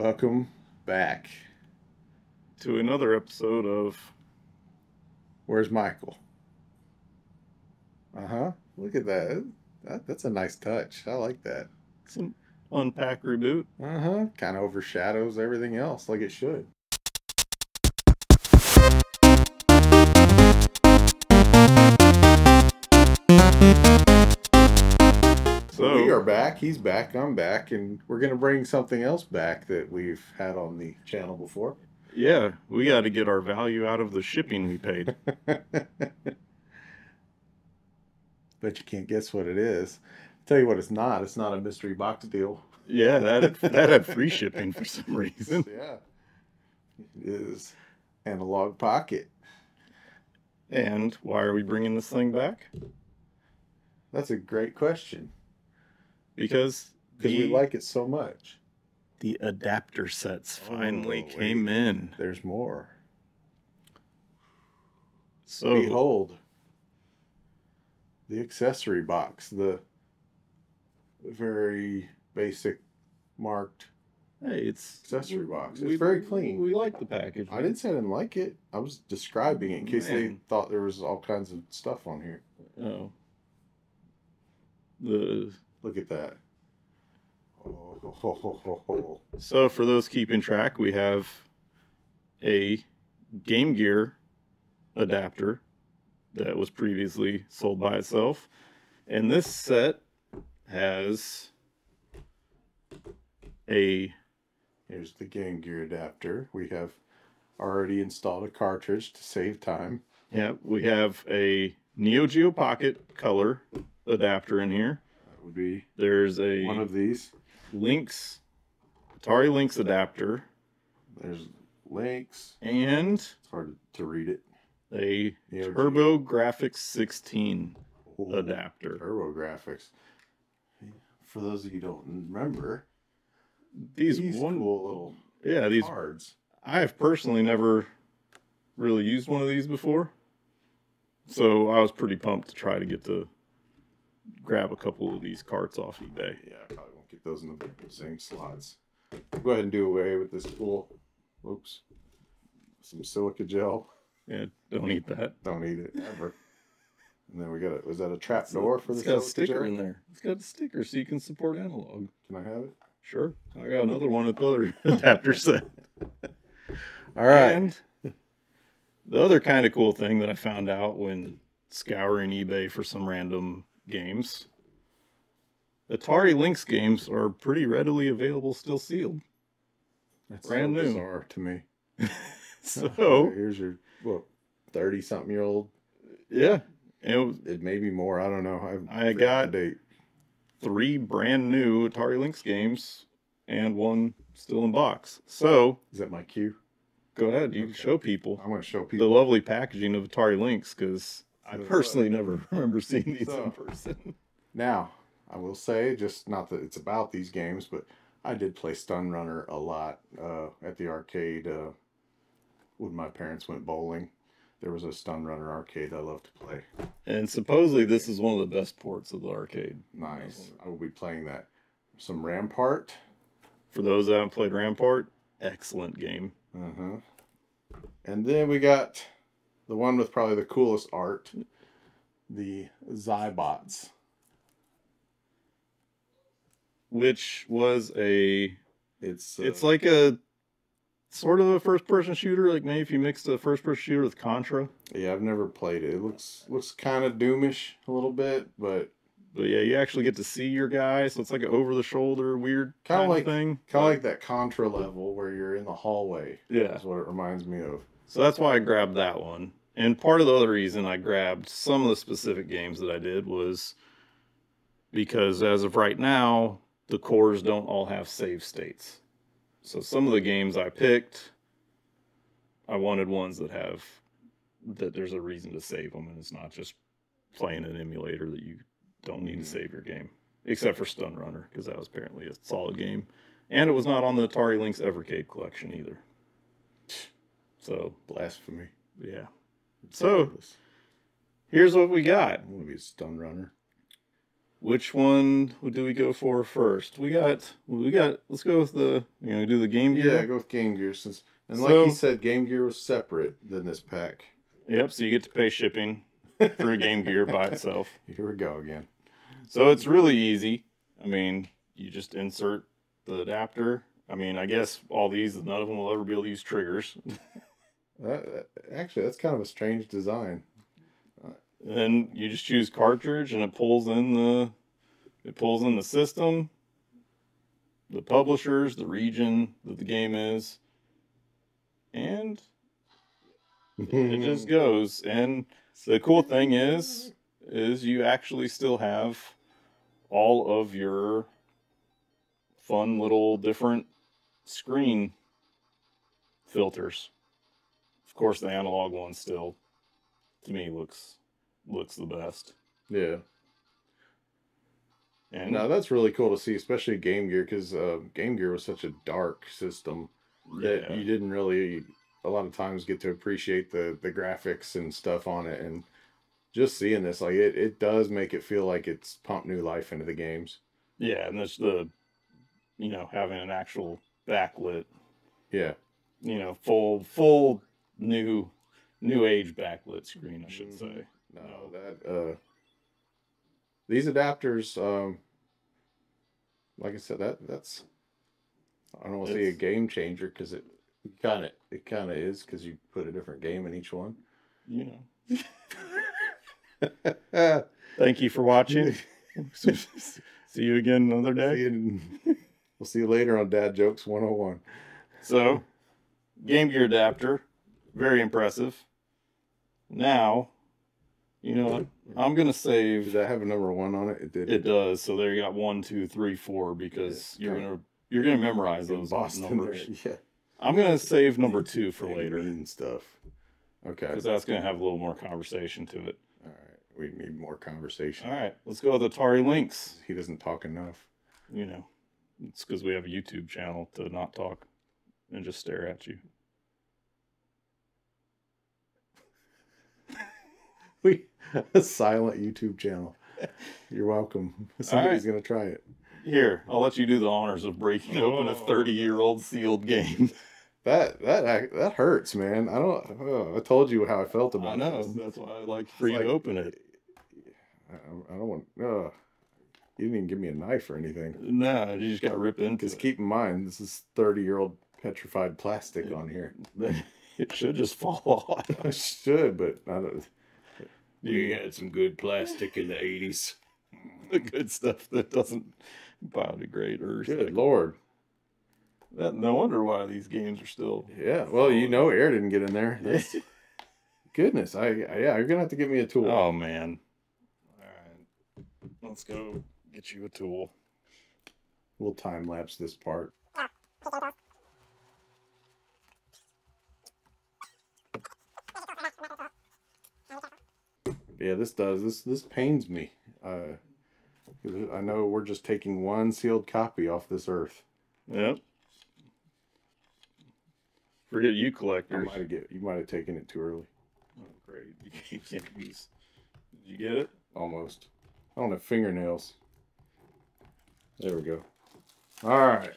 Welcome back. to another episode of Where's Michael? Uh huh. Look at that. that. That's a nice touch. I like that. some Unpack Reboot. Uh huh. Kind of overshadows everything else like it should. Are back. He's back. I'm back. And we're going to bring something else back that we've had on the channel before. yeah, we got to get our value out of the shipping we paid. Bet you can't guess what it is. tell you what it's not. It's not a mystery box deal. Yeah, that that had free shipping for some reason. Yeah. It is Analogue Pocket. And why are we bringing this thing back? That's a great question Because because we like it so much. the adapter sets oh, finally Oh, came in. There's more. So Behold, the accessory box, the very basic marked hey, it's accessory box. It's we- very clean. We like the package. I didn't say I didn't like it. I was describing it in case they thought there was all kinds of stuff on here. Oh. The Look at that. Oh, ho, ho, ho. So, for those keeping track, we have a Game Gear adapter that was previously sold by itself. And this set has a Here's the Game Gear adapter. We have already installed a cartridge to save time. yeah, we have a Neo Geo Pocket color adapter in here. Would be There's a one of these. Lynx Atari Lynx adapter There's Lynx. and It's hard to read it. a TurboGrafx 16 Ooh, adapter. TurboGrafx. For those of you who don't remember, These, these one, cool little yeah, these cards. I have personally never really used one of these before, so I was pretty pumped to try to get to grab a couple of these carts off eBay. Yeah, I probably won't get those in the same slots. Go ahead and do away with this cool. Oops. Some silica gel. Yeah, don't eat that. Don't eat it ever. And then we got it. was that a trap door for the It's got a silica sticker gel? in there. It's got a sticker so you can support Analogue. Can I have it? Sure, I got another one the other adapter set. All right. And the other kind of cool thing that I found out when scouring eBay for some random games, Atari Lynx games are pretty readily available, still sealed. That's brand so new. bizarre to me. So here's your what thirty something year old. yeah, it was It may be more. I don't know. I've I got- date. three brand new Atari Lynx games and one still in box. So Is that my cue? go ahead, you Okay. show people I'm going to show people the lovely packaging of Atari Lynx because I personally never remember seeing these So- in person. Now, I will say, just not that it's about these games, but I did play Stun Runner a lot uh, at the arcade uh, when my parents went bowling. There was a Stun Runner arcade I loved to play. And supposedly this is one of the best ports of the arcade. Nice. I will be playing that. Some Rampart. For those that haven't played Rampart, excellent game. Uh huh. And then we got the one with probably the coolest art, the Xybots. Which was a It's uh, it's like a sort of a first person shooter, like maybe if you mixed a first person shooter with Contra. yeah, I've never played it. It looks looks kind of doomish a little bit, but But yeah, you actually get to see your guy, so it's like an over the shoulder weird like- of thing. kind of like that Contra level where you're in the hallway. Yeah. That's what it reminds me of. So that's why I grabbed that one. And part of the other reason I grabbed some of the specific games that I did was because as of right now, the cores don't all have save states. So some of the games I picked, I wanted ones that have that there's a reason to save them and it's not just playing an emulator that you don't need to mm. save your game. Except for Stun Runner, because that was apparently a solid game. And it was not on the Atari Lynx Evercade collection either. So Blasphemy. yeah. So- Here's what we got. I'm gonna be a stun runner. which one do we go for first? We got we got. Let's go with the you know do the Game Gear. Yeah, go with Game Gear since and like So- he said, Game Gear was separate than this pack. Yep. So you get to pay shipping for a Game Gear by itself. Here we go again. So it's really easy. I mean, you just insert the adapter. I mean, I guess all these, none of them will ever be able to use triggers. Actually, that's kind of a strange design. then you just choose cartridge, and it pulls in the, it pulls in the system, the publishers, the region that the game is, and it just goes. And the cool thing is, is you actually still have all of your fun little different screen filters. Of course, the analog one still, to me, looks looks the best. yeah. And No, that's really cool to see, especially Game Gear, because uh, Game Gear was such a dark system that yeah, you didn't really a lot of times get to appreciate the the graphics and stuff on it and just seeing this like it, it does make it feel like it's pumped new life into the games yeah, and there's the, you know, having an actual backlit, yeah you know, full full new new age backlit screen, I should say. no that uh these adapters um like i said that that's i don't want to say a game changer because it kind of it kind of is because you put a different game in each one You know. Thank you for watching. See you again another See day. you- we'll see you later on dad jokes 101 So, Game Gear adapter, very impressive. Now, you know, what? I'm gonna save. that have a number one on it? It did. It does. So there you got one, two, three, four, because Yeah, you're gonna you're gonna memorize those Boston numbers. there. Yeah. I'm gonna save number two for later mean stuff. Okay. because that's gonna have a little more conversation to it. All right. We need more conversation. All right, let's go with Atari Lynx. He doesn't talk enough. You know, it's because we have a YouTube channel to not talk and just stare at you. We a silent YouTube channel. You're welcome. Somebody's gonna try it. Here, I'll let you do the honors of breaking open a Oh. 30 year old sealed game. That that that hurts, man. I don't. Oh, I told you how I felt about I know. this. That's why I like for you like- to open it. I, I don't want. Uh, you didn't even give me a knife or anything. No, you just got ripped into Because keep in mind, this is 30 year old petrified plastic Yeah. on here. It should just fall off. I should, but I don't. You mm. had some good plastic in the 80s. the good stuff that doesn't biodegrade or Good recycle. lord. That, no wonder why these games are still. Yeah. Well, you know, air didn't get in there. That's, goodness. I, I yeah. You're gonna have to give me a tool. Oh man! All right, let's go get you a tool. We'll time lapse this part. Yeah, this does. This this pains me. Uh, I know we're just taking one sealed copy off this earth. Yep. Forget you I collectors. might have get you might have taken it too early. Oh, great! You can't use. Did you get it? Almost. I don't have fingernails. There we go. All right.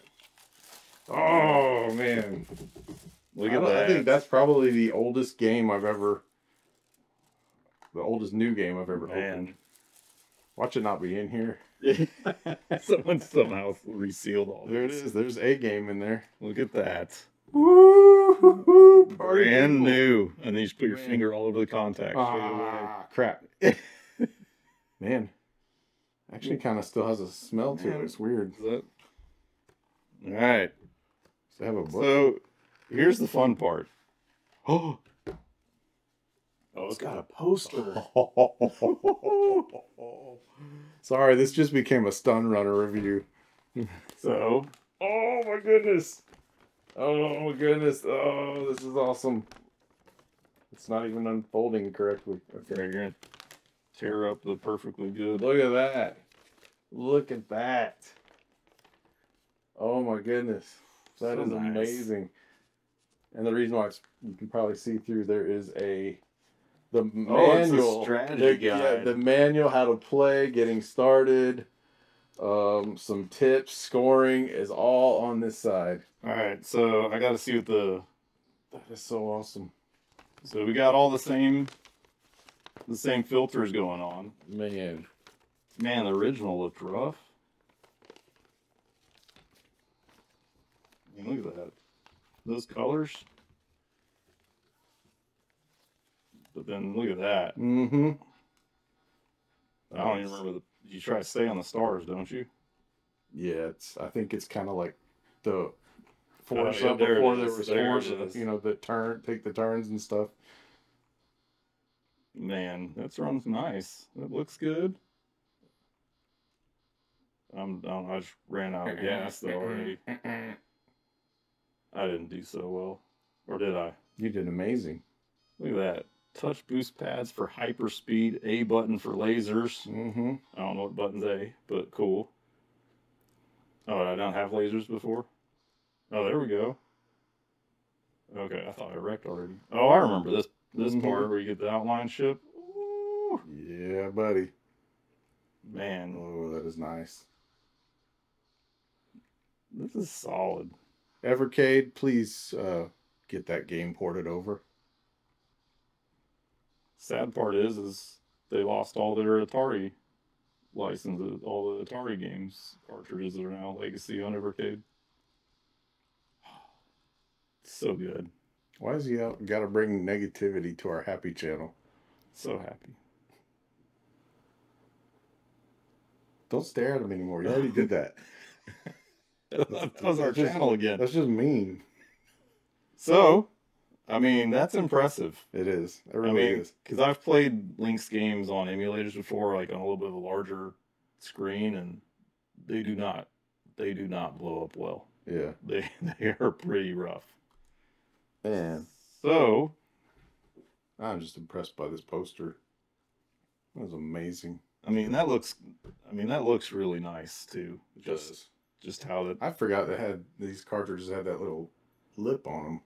Oh man. Look at don't- that. I think that's probably the oldest game I've ever, the oldest new game I've ever opened. Watch it not be in here. Someone somehow resealed all. There it this. is. There's a game in there. Look at that. Woo! Party Brand people. new. And then you just put your Man. finger all over the contact. Ah, crap. Man, actually, kind of still has a smell to it. It's weird. That- All right. So, it have a book? So here's the fun part. Oh, Oh, it's got a poster. Sorry, this just became a stun runner review. So Oh my goodness. Oh my goodness. Oh, this is awesome. It's not even unfolding correctly. okay, you're gonna tear up the perfectly good. Look at that. Look at that. Oh my goodness. That So is nice. amazing. And the reason why you can probably see through there is a the Oh, manual, strategy the, yeah, the manual how to play, getting started, um, some tips, scoring is all on this side. All right, so I got to see what the That is so awesome, so we got all the same the same filters going on. man. Man, the original looked rough. I mean, look at that. Those colors. But then look at that. Mm-hmm. I don't even remember the. You try to stay on the stars, don't you? Yeah, it's. I think it's kind of like the force yeah, up there before there was there force. You know, the turn, take the turns and stuff. Man, that runs nice. That looks good. I'm, I'm I just ran out of gas though already. I didn't do so well, or did I? You did amazing. Look at that. Touch boost pads for hyper speed, A button for lasers. Mm-hmm. I don't know what button's A, but cool. Oh, I don't have lasers before? Oh, there we go. Okay, I thought I wrecked already. Oh, I remember this this Mhm. part where you get the outline ship. Ooh, Yeah, buddy. man, Oh, that is nice. this is solid. Evercade, please uh, get that game ported over. Sad part is, is they lost all their Atari licenses, all the Atari games cartridges that are now legacy on Evercade. So good. Why is he out? Got to bring negativity to our happy channel. So happy. Don't stare at him anymore. You already did that. that was our That's just- channel again. That's just mean. So, I mean, that's impressive. It is. It I really mean, is. because I've played Lynx games on emulators before, like on a little bit of a larger screen, and they do not, they do not blow up well. Yeah. They they are pretty rough. Man, So, I'm just impressed by this poster. That was amazing. I mean, that looks, I mean, that looks really nice too. Just just how that. I forgot they had these cartridges had that little lip on them,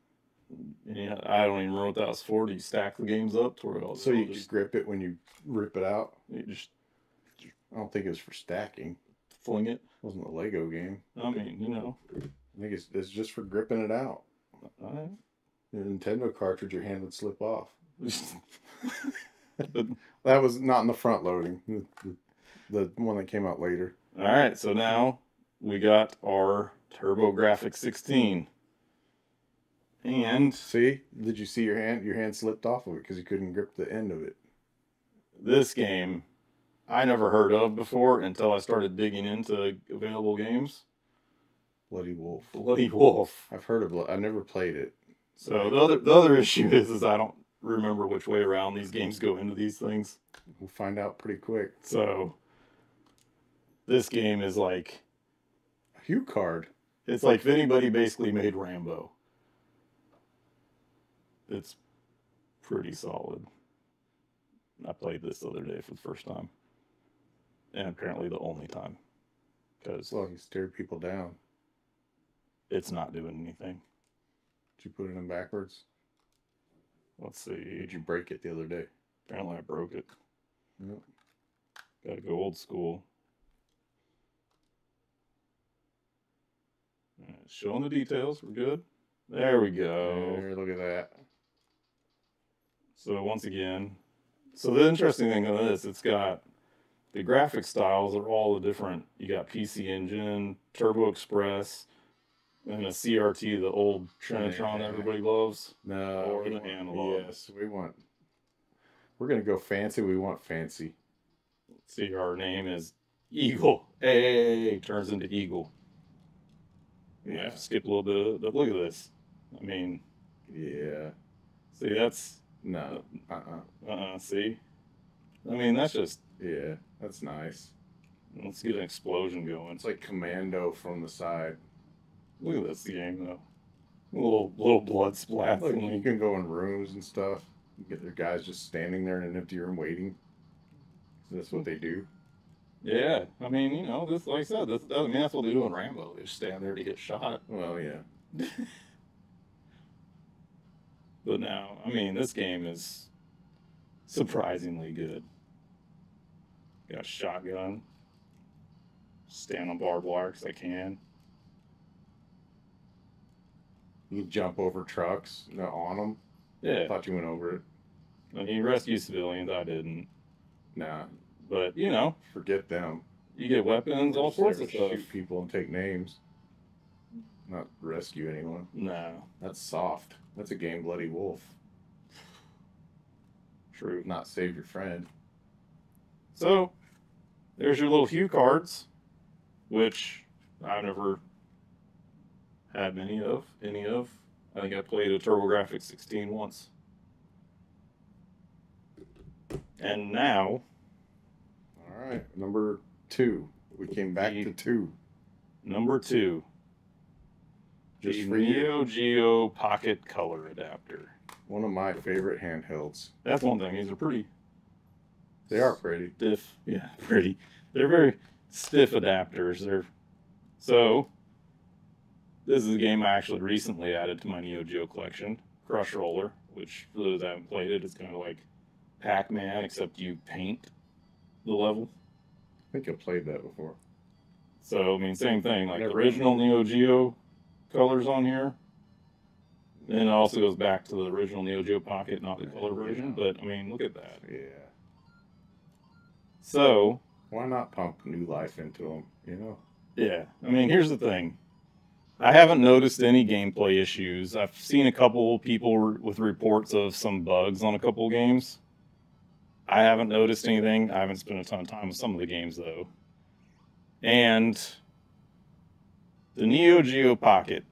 Yeah, I don't even remember what that was for. Do you stack the games up to where all so you just, grip it when you rip it out. you just I don't think it was for stacking. fling it? It wasn't a Lego game. I mean, you know. I think it's, it's just for gripping it out. The Nintendo cartridge, your hand would slip off. That was not in the front loading. The one that came out later. All right, so now we got our TurboGrafx 16. And See, did you see your hand? Your hand slipped off of it because you couldn't grip the end of it. this game I never heard of before until I started digging into available games. Bloody Wolf. Bloody Wolf. I've heard of. I never played it. So the other the other issue is is I don't remember which way around these games go into these things. We'll find out pretty quick. So this game is like A HuCard. It's like if anybody basically made Rambo. It's pretty solid. I played this the other day for the first time. And apparently the only time. Because Well, you stared people down. it's not doing anything. Did you put it in backwards? Let's see. Did you break it the other day? Apparently I broke it. Yep. Gotta go old school. Showing the details. We're good. There we go. There, look at that. So once again, so the interesting thing on this, it's got the graphic styles are all the different. You got PC Engine, Turbo Express, and a CRT, the old Trinitron Yeah. everybody loves. No. Or the want- analog. Yes, we want. We're gonna go fancy. We want fancy. Let's See, our name is Eagle. Hey, turns into Eagle. Yeah, skip a little bit. Of, but look at this. I mean, Yeah. see, that's No. Uh. uh uh. See, I mean, that's just. Yeah. That's nice. Let's get an explosion going. It's like Commando from the side. Look at this game though. A little little blood splat. From you can go in rooms and stuff. You get their guys just standing there in an empty room waiting. That's what they do. Yeah, I mean, you know, this like I said, this, I mean that's what they do in Rambo. They just stand there to get shot. Well, yeah. But now, I mean, this game is surprisingly good. Got a shotgun. Stand on barbed wire because I can. You jump over trucks uh, on them. Yeah. I Thought you went over it. I mean, rescue civilians, I didn't. Nah, But, you know, forget them. you get weapons, all sorts of stuff. Shoot people and take names. Not rescue anyone. No, That's soft. That's a game bloody wolf. true. Not save your friend. So, there's your little HuCards, which I've never had many of, any of. I think I played a TurboGrafx 16 once. And now, All right, number two. We came back to two. number two, Just the for you. Neo Geo Pocket Color Adapter. One of my favorite handhelds. That's one thing. These are pretty They are pretty. stiff. Yeah, pretty. They're very stiff adapters. They're so. This is a game I actually recently added to my Neo Geo collection, Crush Roller, which for those that haven't played it, it's kind of like Pac-Man, except you paint the level. I think I played that before. So I mean, same thing. Like the original Neo Geo colors on here. And it also goes back to the original Neo Geo Pocket, not the color version. But I mean, look at that. Yeah. So Why not pump new life into them? You know. Yeah, I mean, here's the thing. I haven't noticed any gameplay issues. I've seen a couple people re- with reports of some bugs on a couple games. I haven't noticed anything. I haven't spent a ton of time with some of the games though. And the Neo Geo Pocket.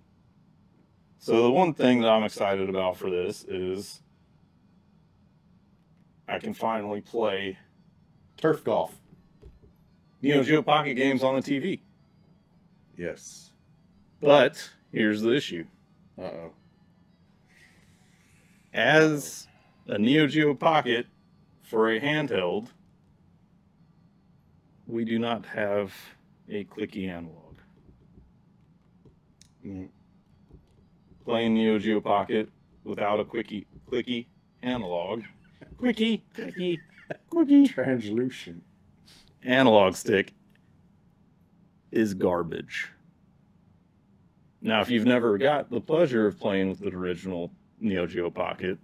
So the one thing that I'm excited about for this is I can finally play Turf golf. Neo Geo Pocket games on the TV. Yes. But here's the issue. Uh oh. As a Neo Geo Pocket for a handheld, we do not have a clicky analog. Playing Neo Geo Pocket without a quickie clicky analog, quickie, clicky, quickie Translucent. analog stick is garbage. Now, if you've never got the pleasure of playing with the original Neo Geo Pocket,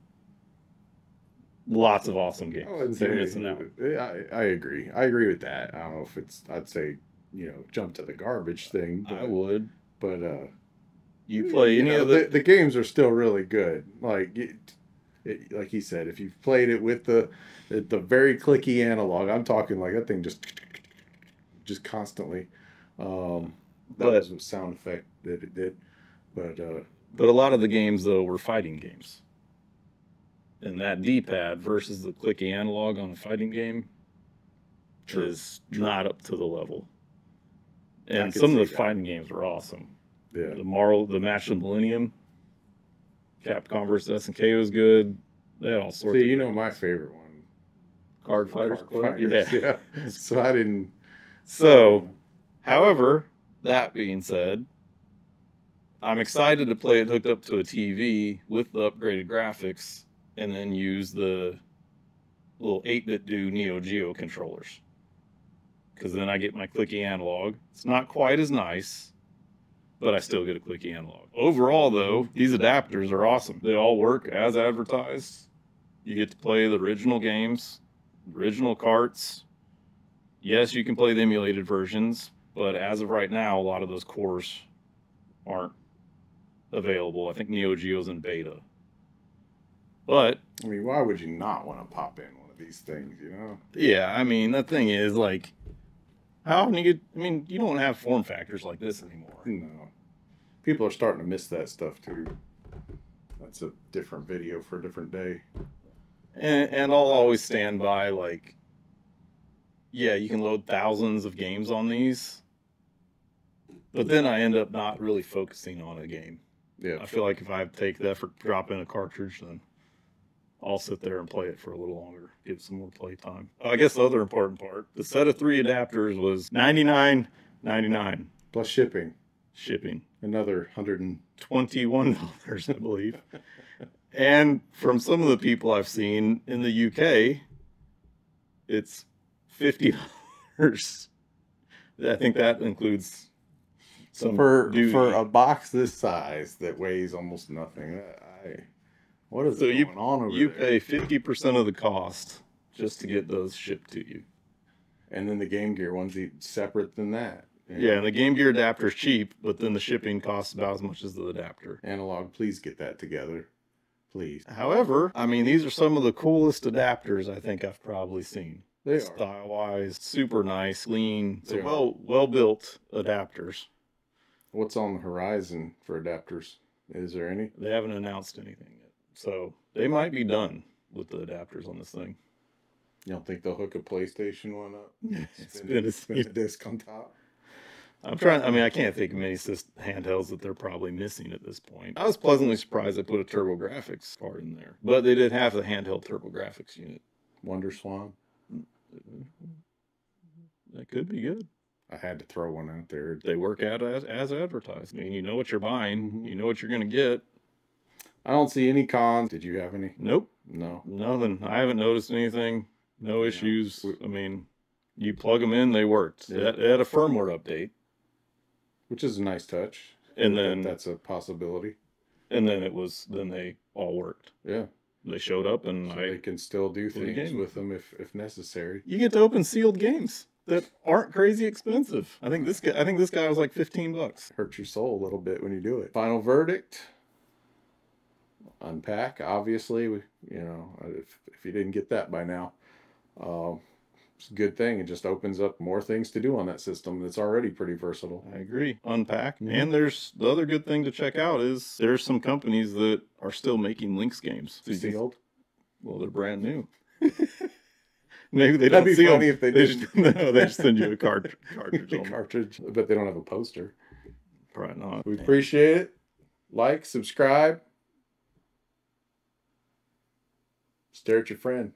lots of awesome games. I wouldn't You're say. missing out. I, I agree. I agree with that. I don't know if it's. I'd say you know jump to the garbage thing. But, I would. But uh, You play you any know, of the, the the games are still really good. Like it, it, like he said, if you've played it with the the, very clicky analog, I'm talking like that thing just just constantly. Um, that But- was a sound effect that it did. But uh, but a lot of the games though were fighting games. And that D-pad versus the clicky analog on a fighting game True. is not up to the level. And some of the that. fighting games were awesome. Yeah, The Marvel, the Match of Millennium, Capcom versus SNK was good. They had all sorts see, you know my favorite one, card fighters. Card Club? Fighters, Yeah. yeah. So I didn't. So, however, that being said, I'm excited to play it hooked up to a TV with the upgraded graphics and then use the little 8BitDo Neo Geo controllers. Because then I get my clicky analog. It's not quite as nice, but I still get a clicky analog. Overall, though, these adapters are awesome. They all work as advertised. You get to play the original games, original carts. Yes, you can play the emulated versions, but as of right now, a lot of those cores aren't available. I think Neo Geo's in beta. But I mean, why would you not want to pop in one of these things? You know. yeah, I mean, the thing is, like, how often you get, I mean, you don't have form factors like this anymore. No. People are starting to miss that stuff too. That's a different video for a different day. And, and I'll always stand by, like, yeah, you can load thousands of games on these, but then I end up not really focusing on a game. Yeah. I feel like if I take the effort to drop in a cartridge, then I'll sit there and play it for a little longer, give some more play time. I guess the other important part, the set of three adapters was ninety nine ninety nine Plus shipping, shipping, another hundred and twenty one dollars, I believe. and from some of the people I've seen in the UK, it's fifty dollars. I think that includes some for duty. for a box this size that weighs almost nothing. I what is So you- going on over you there? pay fifty percent of the cost just to get those shipped to you. and then the Game Gear one's separate than that. Yeah, and the Game Gear adapter is cheap, but then the shipping costs about as much as the adapter. Analogue, please get that together, please. However, I mean, these are some of the coolest adapters I think I've probably seen. They are. Style wise, super nice, lean, so well well built adapters. What's on the horizon for adapters? Is there any? They haven't announced anything yet, so they might be done with the adapters on this thing. You don't think they'll hook a PlayStation one up? Spin a- spin a disc on top. I'm trying. I mean, I can't think of many sys- handhelds that they're probably missing at this point. I was pleasantly surprised they put a TurboGrafx card in there, but they did have the handheld TurboGrafx unit. WonderSwan. That could be good. I had to throw one out there. They work out as, as advertised. I mean, you know what you're buying. Mhm. You know what you're going to get. I don't see any cons. Did you have any? Nope, No. nothing. I haven't noticed anything. No issues. We- I mean, you plug them in, they worked. Yeah. They, they had a firmware update, Which is a nice touch. and then that's a possibility. and then it was then they all worked. Yeah. They showed up, and So I they can still do things with them if, if necessary. you get to open sealed games that aren't crazy expensive. I think this guy. I think this guy was like fifteen bucks. Hurt your soul a little bit when you do it. Final verdict. Unpack. Obviously, we, you know, if, if you didn't get that by now, a good thing. It just opens up more things to do on that system that's already pretty versatile. I agree. Unpack. Mhm. And there's the other good thing to check out is there's some companies that are still making Lynx games. So you can- Sealed. Well, they're brand new. Maybe they That'd don't be seal funny them. if they They didn't. just, no, they just send you a card, cartridge. The on cartridge, but they don't have a poster. Probably not. We appreciate it. Like, subscribe. Stare at your friend.